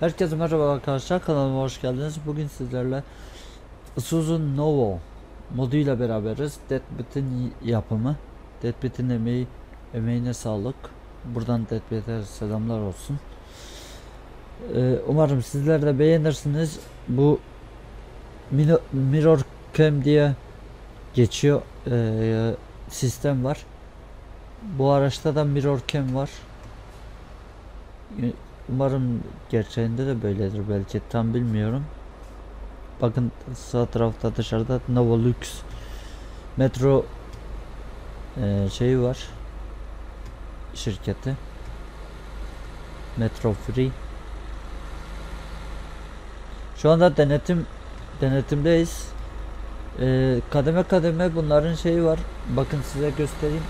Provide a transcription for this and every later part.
Herkese merhaba arkadaşlar kanalıma hoş geldiniz. Bugün sizlerle Isuzu Novo moduyla beraberiz. Deadbit'in yapımı. Deadbit'in emeği emeğine sağlık. Buradan Deadbit'e selamlar olsun. Ee, umarım sizler de beğenirsiniz. Bu Mirror Cam diye geçiyor ee, sistem var. Bu araçta da Mirror Cam var. Umarım gerçeğinde de böyledir belki tam bilmiyorum. Bakın sağ tarafta dışarıda Nova Lux metro e, şeyi var. Şirketi. Metro Free. Şu anda denetim denetimdeyiz. E, kademe kademe bunların şeyi var. Bakın size göstereyim.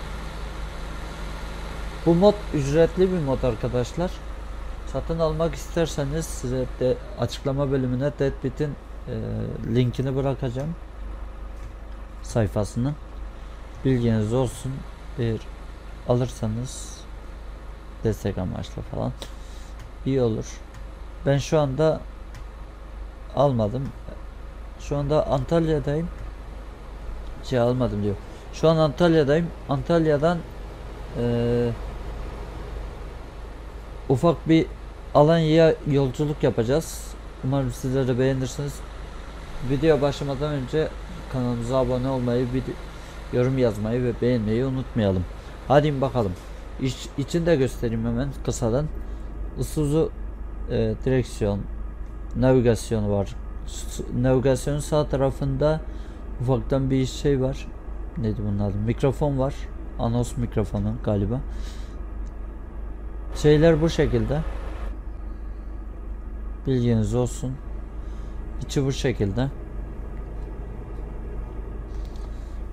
Bu mod ücretli bir mod arkadaşlar Satın almak isterseniz size de açıklama bölümüne Deadbit'in e, linkini bırakacağım. Sayfasını. Bilginiz olsun. Bir alırsanız destek amaçlı falan iyi olur. Ben şu anda almadım. Şu anda Antalya'dayım. Şey almadım diyor. Şu an Antalya'dayım. Antalya'dan eee ufak bir Alanya'ya yolculuk yapacağız. Umarım sizler de beğenirsiniz. Video başlamadan önce kanalımıza abone olmayı, yorum yazmayı ve beğenmeyi unutmayalım. Hadi bakalım. İç, içini de göstereyim hemen kısadan. Isuzu e, direksiyon, navigasyonu var. Navigasyonun sağ tarafında ufaktan bir şey var. Neydi bunun adı? Mikrofon var. Anons mikrofonu galiba. Şeyler bu şekilde. Bilginiz olsun. İçi bu şekilde.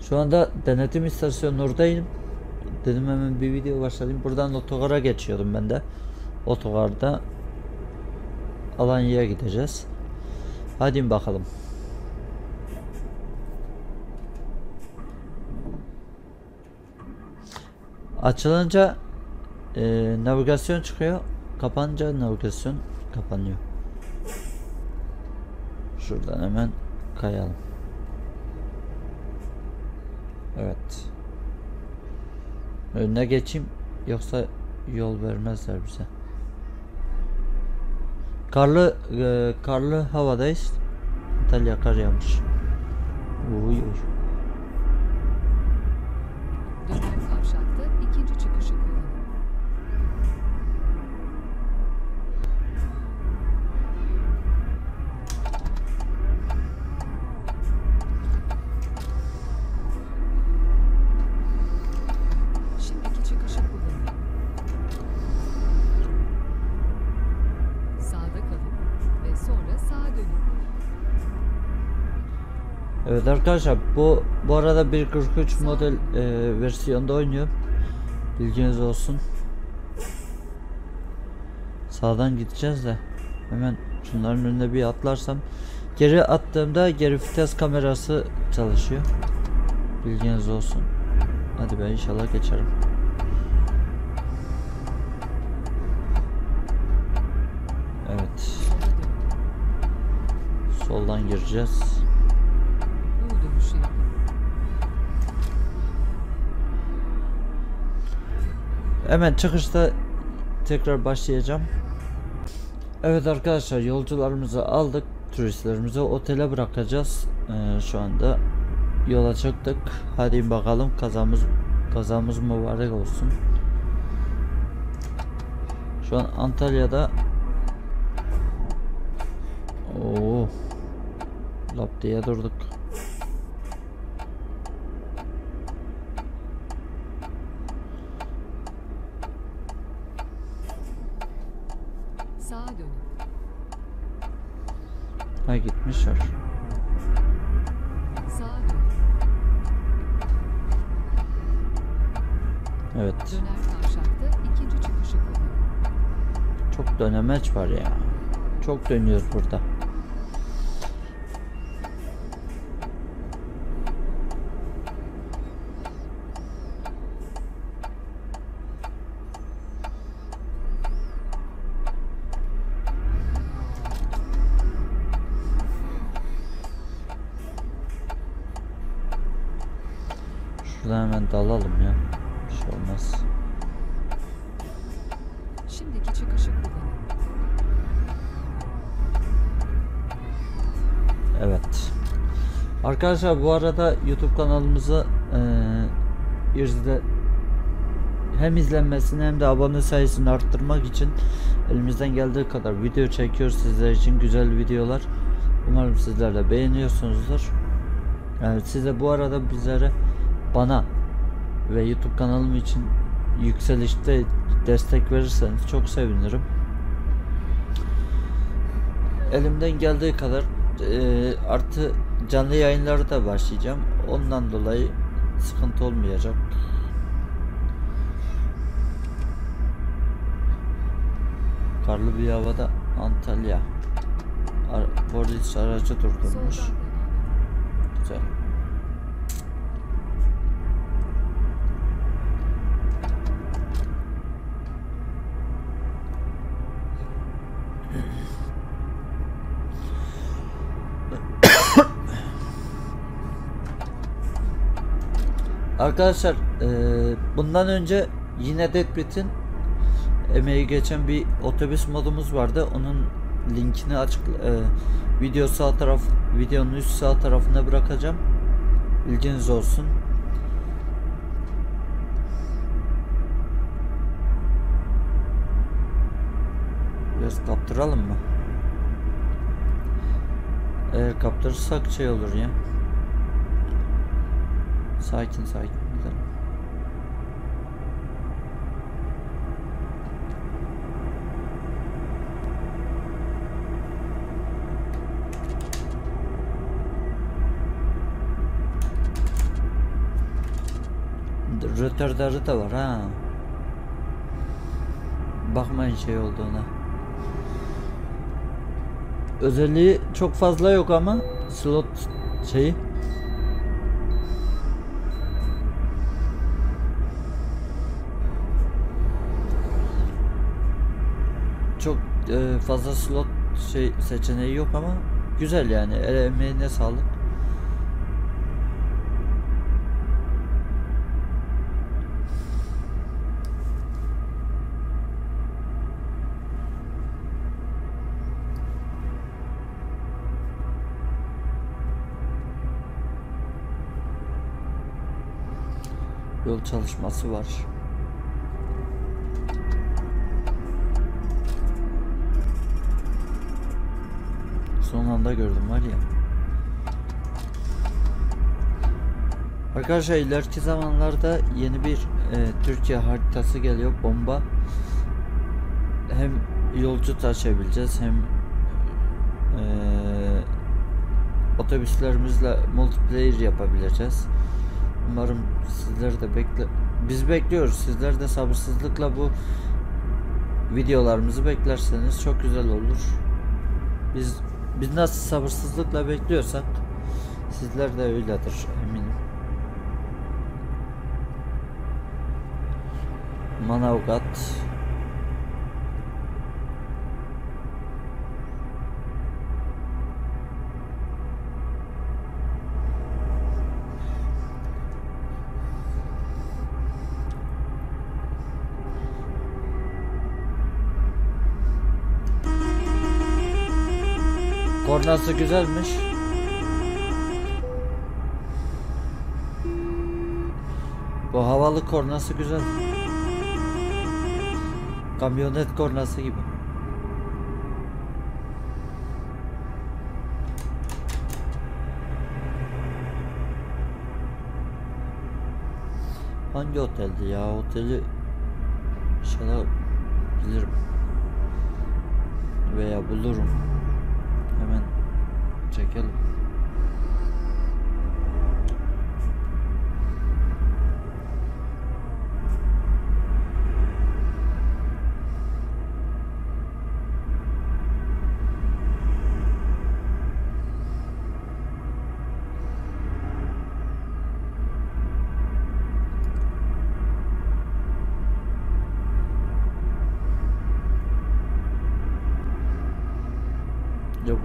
Şu anda denetim istasyonundayım. Dedim hemen bir video başlayayım. Buradan otogara geçiyordum ben de. Otogarda Alanya'ya gideceğiz. Hadi bakalım. Açılınca e, navigasyon çıkıyor. Kapanınca navigasyon kapanıyor. Şuradan hemen kayalım. Evet. Önüne geçeyim yoksa yol vermezler bize. Karlı e, karlı havadayız. Antalya kar yağmış. Uy Evet arkadaşlar bu bu arada 1.43 model e, versiyonda oynuyorum. Bilginiz olsun. Sağdan gideceğiz de hemen şunların önüne bir atlarsam geri attığımda geri vites kamerası çalışıyor. Bilginiz olsun. Hadi ben inşallah geçerim. Evet. Soldan gireceğiz. Hemen çıkışta tekrar başlayacağım. Evet arkadaşlar yolcularımızı aldık. Turistlerimizi otele bırakacağız. Ee, şu anda yola çıktık. Hadi bakalım kazamız kazamız mübarek olsun. Şu an Antalya'da Oo. Lap durduk. Çok dönemeç var ya. Çok dönüyoruz burada. Şuradan hemen dalalım ya. Bir şey olmaz. Şimdiki çıkışı kullanın. Evet. Arkadaşlar bu arada YouTube kanalımıza izle hem izlenmesini hem de abone sayısını arttırmak için elimizden geldiği kadar video çekiyoruz sizler için güzel videolar. Umarım sizler de beğeniyorsunuzdur. Yani size bu arada bizlere bana ve YouTube kanalım için yükselişte destek verirseniz çok sevinirim. Elimden geldiği kadar eee, artı canlı yayınları da başlayacağım. Ondan dolayı sıkıntı olmayacak. Karlı bir havada Antalya. Ar- polis aracı durdurmuş. Güzel. Arkadaşlar eee, bundan önce yine Deadbeat'in emeği geçen bir otobüs modumuz vardı. Onun linkini açık eee, video sağ taraf videonun üst sağ tarafına bırakacağım. Bilginiz olsun. Biraz kaptıralım mı? Eğer kaptırırsak şey olur ya. Sakin sakin gidelim. Röterdarı da var ha. Bakmayın şey olduğuna. Özelliği çok fazla yok ama slot şeyi çok e, fazla slot şey seçeneği yok ama güzel yani el emeğine sağlık. Yol çalışması var. Son anda gördüm var ya. Arkadaşlar ileriki zamanlarda yeni bir e, Türkiye haritası geliyor bomba. Hem yolcu taşıyabileceğiz hem e, otobüslerimizle multiplayer yapabileceğiz. Umarım sizler de bekle biz bekliyoruz. Sizler de sabırsızlıkla bu videolarımızı beklerseniz çok güzel olur. Biz biz nasıl sabırsızlıkla bekliyorsak sizler de öyledir eminim. Manavgat Kornası güzelmiş. Bu havalı kornası güzel. Kamyonet kornası gibi. Hangi oteldi ya? Oteli inşallah bilirim. Veya bulurum. Çekelim.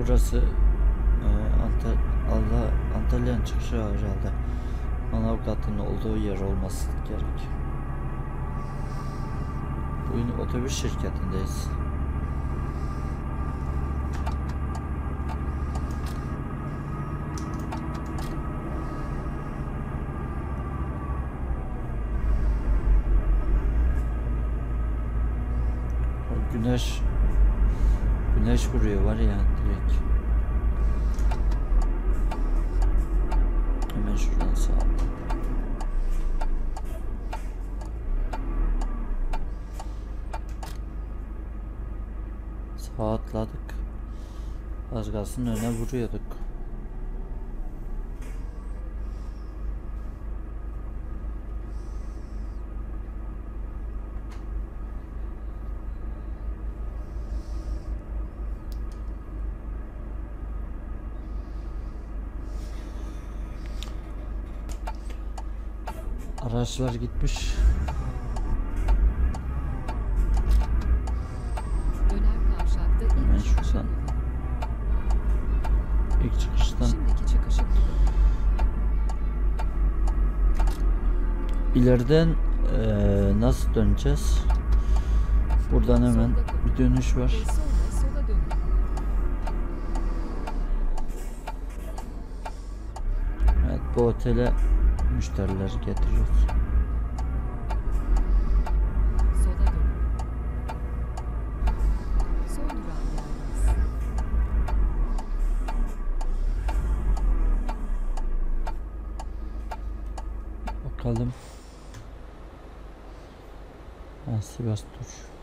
Burası Antal Allah Antalya'nın çıkışı herhalde. Manavgat'ın olduğu yer olması gerek. Bugün otobüs şirketindeyiz. Güneş güneş vuruyor var ya direkt. Hemen şuradan. Az kalsın öne vuruyorduk. Araçlar gitmiş. Hemen şuradan. İlk çıkıştan ileriden eee, nasıl döneceğiz? Buradan hemen bir dönüş var. Dönün. Evet bu otele müşterileri getiriyoruz. Bakalım. Ha, Sivas dur.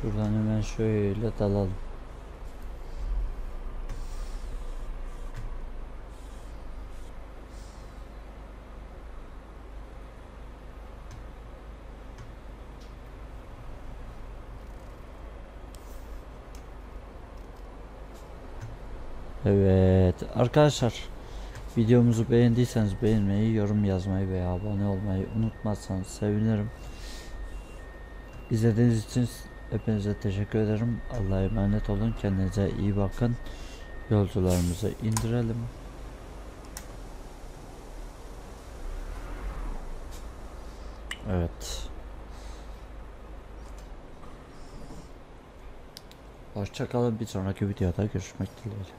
Şuradan hemen şöyle dalalım. Evet arkadaşlar videomuzu beğendiyseniz beğenmeyi, yorum yazmayı veya abone olmayı unutmazsanız sevinirim. İzlediğiniz için hepinize teşekkür ederim. Allah'a emanet olun. Kendinize iyi bakın. Yolcularımızı indirelim. Evet. Hoşçakalın. Bir sonraki videoda görüşmek dileğiyle.